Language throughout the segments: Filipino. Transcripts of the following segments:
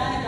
organic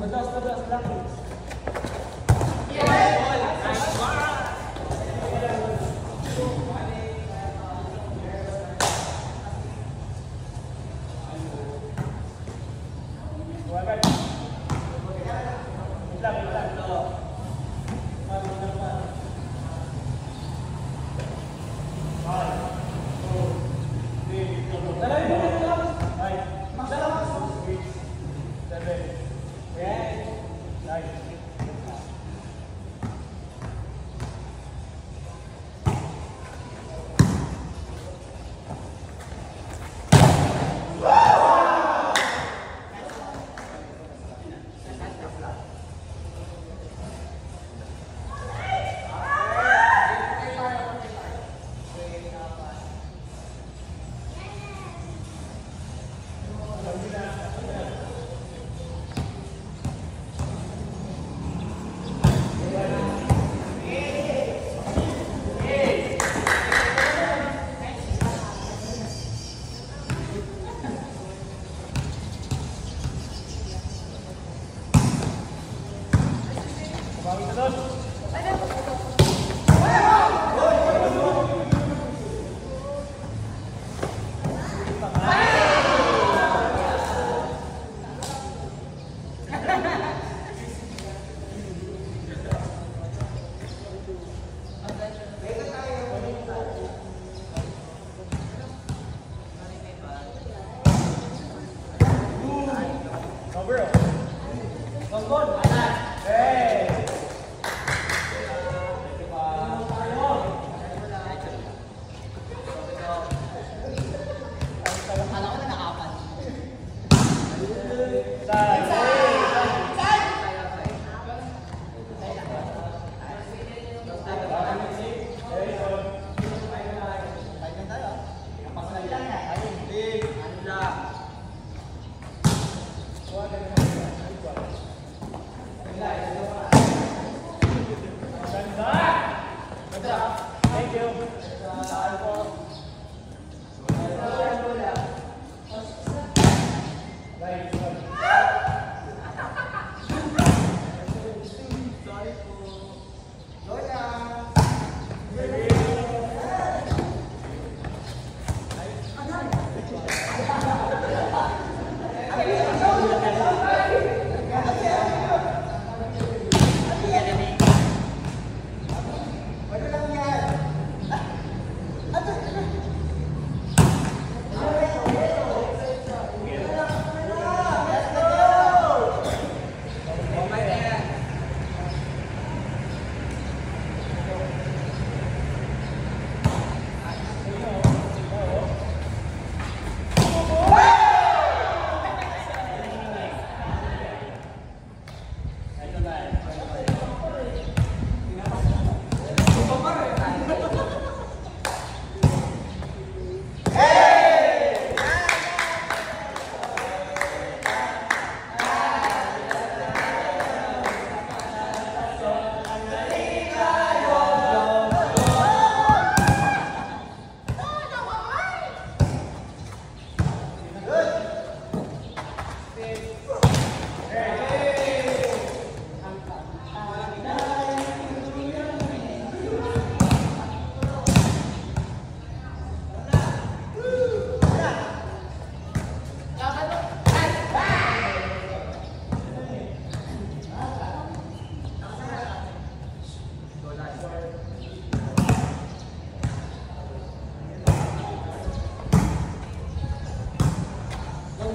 Pedas, pedas, pedas. Yeah. Seven.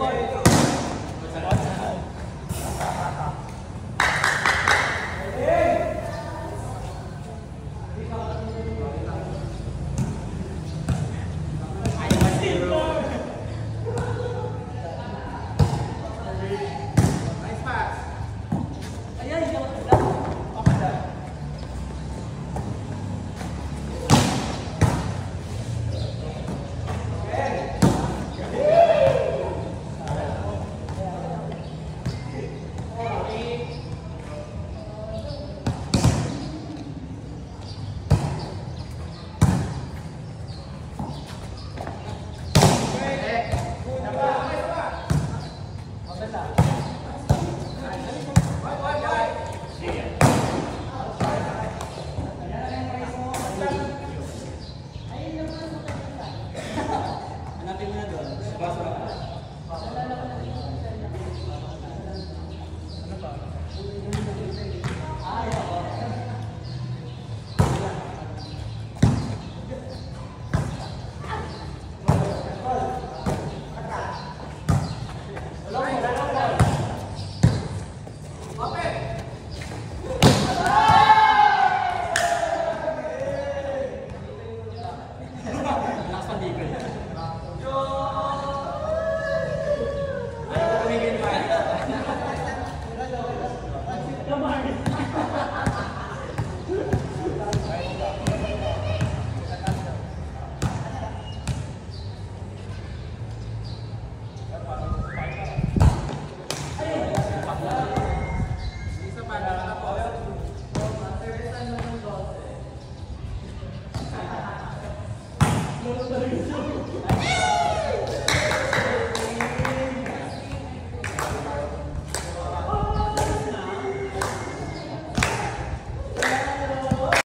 Thank you.